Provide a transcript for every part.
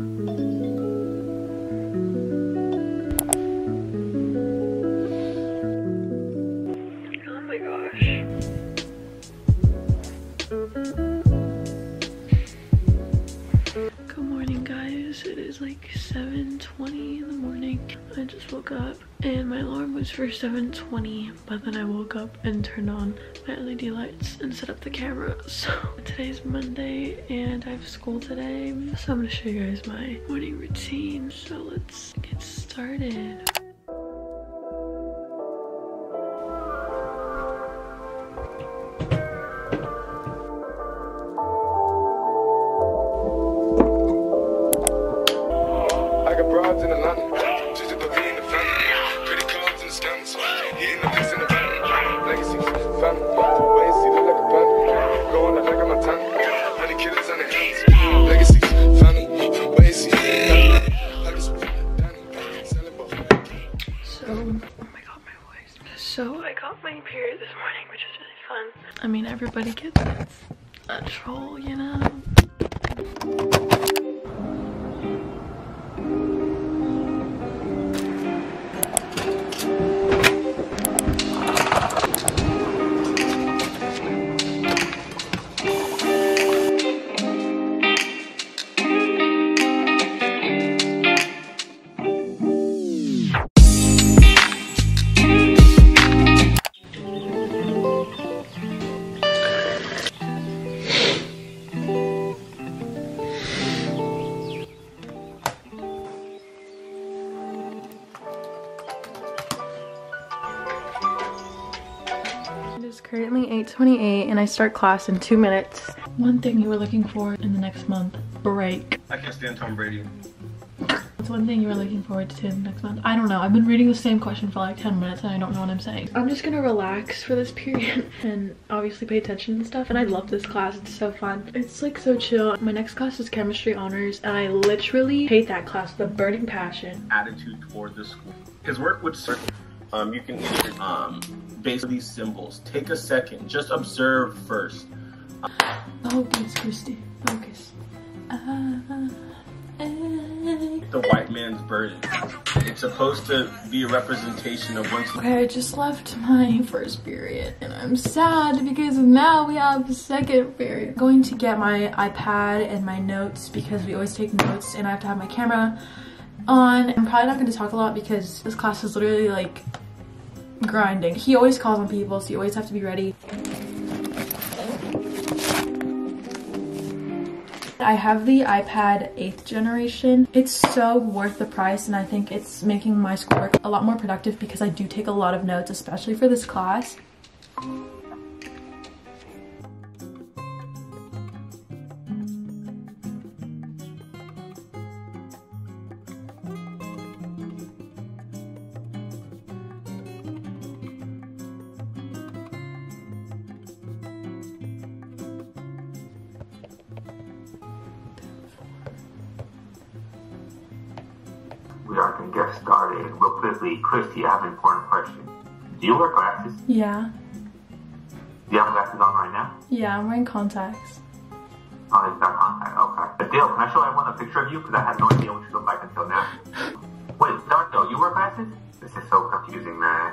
Oh morning. I just woke up and my alarm was for 7.20 but then I woke up and turned on my LED lights and set up the camera. So today's Monday and I have school today. So I'm gonna show you guys my morning routine. So let's get started. Everybody gets. A troll, you know? Currently 8.28 and I start class in two minutes. One thing you were looking for in the next month, break. I can't stand Tom Brady. What's one thing you were looking forward to in the next month? I don't know. I've been reading the same question for like 10 minutes and I don't know what I'm saying. I'm just gonna relax for this period and obviously pay attention and stuff. And I love this class. It's so fun. It's like so chill. My next class is chemistry honors and I literally hate that class with a burning passion. attitude toward the school. His work would certain, um, you can either, um, base these symbols. Take a second, just observe first. Focus, Kristy. Focus. Uh, The white man's burden. It's supposed to be a representation of one's Okay, I just left my first period and I'm sad because now we have second period. I'm going to get my iPad and my notes because we always take notes and I have to have my camera on. I'm probably not going to talk a lot because this class is literally like grinding. He always calls on people so you always have to be ready. I have the iPad 8th generation. It's so worth the price and I think it's making my schoolwork a lot more productive because I do take a lot of notes, especially for this class. We are going to get started real quickly. Kristy, I have an important question. Do you wear glasses? Yeah, Do you have glasses on right now? yeah, I'm wearing contacts. Oh, you've got contact. Okay. Adele, can I show everyone a picture of you? Because I had no idea what you looked like until now. Wait, Dario, you wear glasses? This is so confusing, man.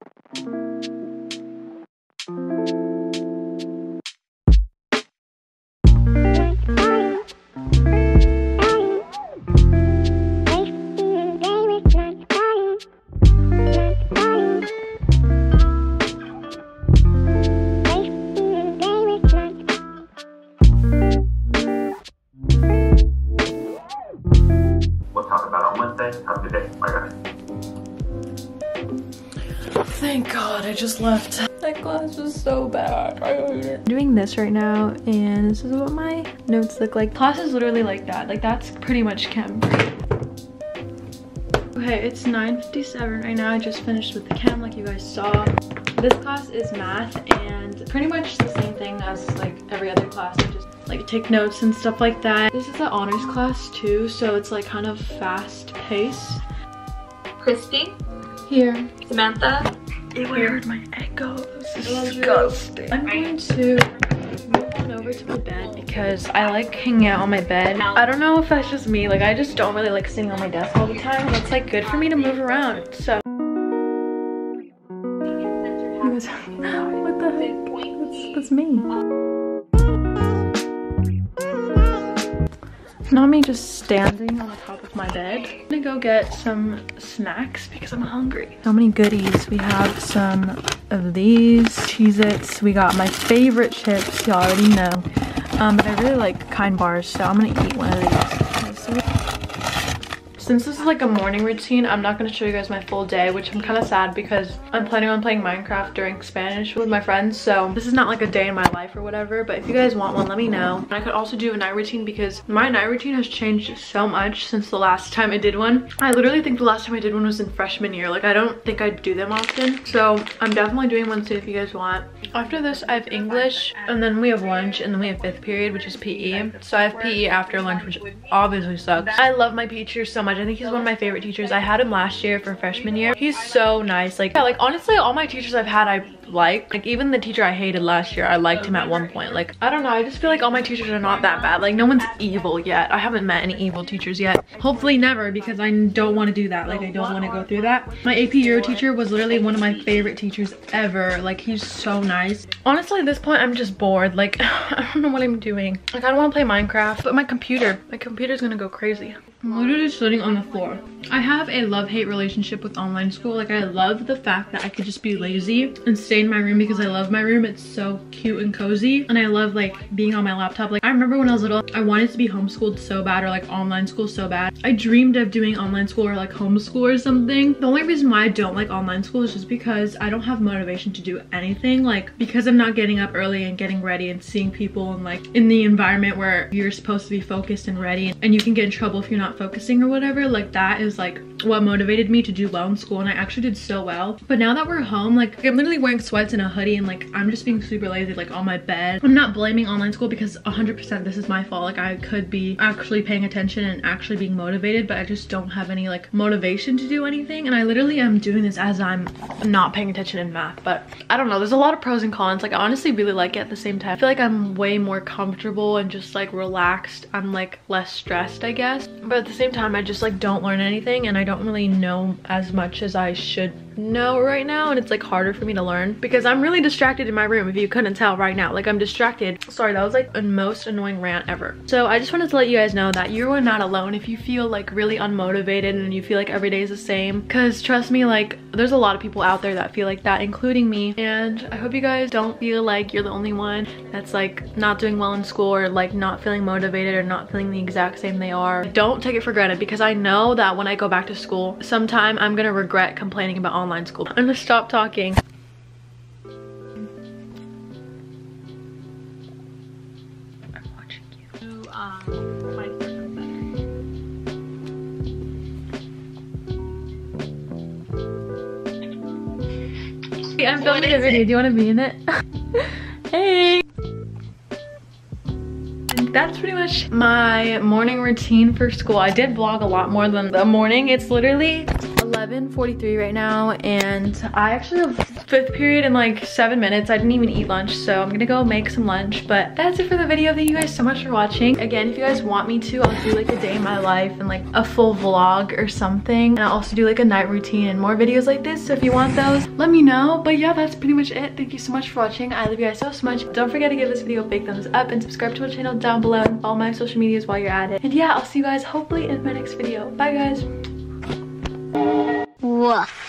just left. That class was so bad. I hate it. Doing this right now and this is what my notes look like. Class is literally like that. Like that's pretty much chem. Okay, it's 9.57 right now. I just finished with the chem like you guys saw. This class is math and pretty much the same thing as like every other class. I just like take notes and stuff like that. This is the honors class too, so it's like kind of fast paced. Kristy, Here. Samantha, Ew, I heard my echo. This is disgusting. I'm going to move on over to my bed because I like hanging out on my bed. I don't know if that's just me. Like, I just don't really like sitting on my desk all the time. And it's like good for me to move around. So. What the heck? That's, that's me. Uh, Not me just standing on the top of my bed. I'm gonna go get some snacks because I'm hungry. So many goodies. We have some of these Cheez-Its. We got my favorite chips, you already know. Um, but I really like Kind Bars, so I'm gonna eat one of these. Since this is like a morning routine, I'm not gonna show you guys my full day, which I'm kind of sad because I'm planning on playing Minecraft during Spanish with my friends. So this is not like a day in my life or whatever, but if you guys want one, let me know. And I could also do a night routine because my night routine has changed so much since the last time I did one. I literally think the last time I did one was in freshman year. Like I don't think I do them often. So I'm definitely doing one soon if you guys want. After this, I have English and then we have lunch and then we have fifth period, which is PE. So I have PE after lunch, which obviously sucks. I love my teacher so much. I think he's one of my favorite teachers. I had him last year for freshman year. He's so nice. Like, yeah, like honestly, all my teachers I've had, I like. Like even the teacher I hated last year, I liked him at one point. Like, I don't know. I just feel like all my teachers are not that bad. Like no one's evil yet. I haven't met any evil teachers yet. Hopefully never because I don't want to do that. Like I don't want to go through that. My AP Euro teacher was literally one of my favorite teachers ever. Like he's so nice. Honestly, at this point, I'm just bored. Like I don't know what I'm doing. Like I don't want to play Minecraft, but my computer, my computer's gonna go crazy. I'm literally sitting on the floor. I have a love-hate relationship with online school. Like I love the fact that I could just be lazy and stay in my room because I love my room. It's so cute and cozy. And I love like being on my laptop. Like I remember when I was little, I wanted to be homeschooled so bad or like online school so bad. I dreamed of doing online school or like homeschool or something. The only reason why I don't like online school is just because I don't have motivation to do anything. Like because I'm not getting up early and getting ready and seeing people and like in the environment where you're supposed to be focused and ready and you can get in trouble if you're not focusing or whatever. Like that is like what motivated me to do well in school and I actually did so well. But now that we're home, like I'm literally wearing sweats and a hoodie and like I'm just being super lazy like on my bed. I'm not blaming online school because 100% this is my fault. Like I could be actually paying attention and actually being motivated but I just don't have any like motivation to do anything and I literally am doing this as I'm not paying attention in math. But I don't know, there's a lot of pros and cons. Like I honestly really like it at the same time. I feel like I'm way more comfortable and just like relaxed. I'm like less stressed I guess. But at the same time I just like don't learn anything and I don't really know as much as I should know right now and it's like harder for me to learn because I'm really distracted in my room if you couldn't tell right now. Like I'm distracted. Sorry that was like the most annoying rant ever. So I just wanted to let you guys know that you are not alone if you feel like really unmotivated and you feel like every day is the same. Because trust me like there's a lot of people out there that feel like that including me. And I hope you guys don't feel like you're the only one that's like not doing well in school or like not feeling motivated or not feeling the exact same they are. Don't take it for granted because I know that when I go back to school sometime I'm gonna regret complaining about online school. I'm gonna stop talking. I'm watching you. Um, I'm filming a video. Do you want to be in it? hey! that's pretty much my morning routine for school. I did vlog a lot more than the morning. It's literally 11.43 right now and I actually have fifth period in like seven minutes. I didn't even eat lunch so I'm gonna go make some lunch but that's it for the video. Thank you guys so much for watching. Again, if you guys want me to, I'll do like a day in my life and like a full vlog or something. And I'll also do like a night routine and more videos like this. So if you want those, let me know. But yeah, that's pretty much it. Thank you so much for watching. I love you guys so, so much. Don't forget to give this video a big thumbs up and subscribe to my channel down below and follow my social medias while you're at it. And yeah, I'll see you guys hopefully in my next video. Bye guys. Woof.